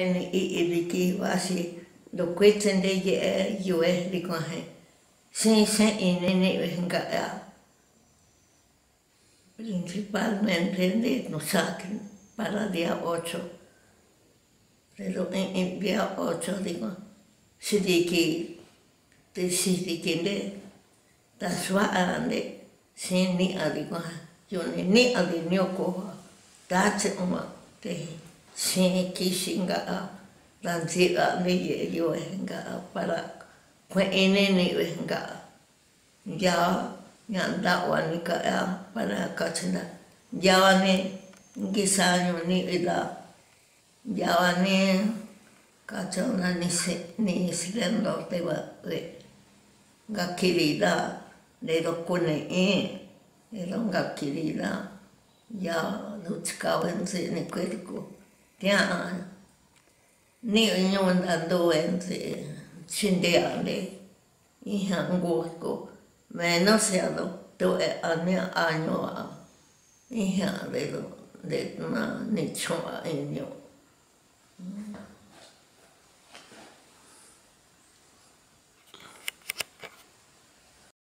En iriki wasi lokweten de ye e, yue likuaje. Sin sen inene ngaya. Principalmente de nosakin para día 8. Pero en el día 8 digo, sidiki, te sidiki de que de ta taswa ande, sin ni adigo, yo ni adigo koha, that's uma tehi. Sin kishinga a lanzira ni ye yo enga para kwe ene ni enga ya nyanda wani ka ya para kachina yawane gisanyo ni ida yawane kachona ni se ni silendo te va we gakirida de lo kune e e lo gakirida ya lo tskawense ni kwelko tia ni ત્યાં niño anduense chindeale y hanguaco menos se adoptó a mi año a hija de lo de una nicho a niño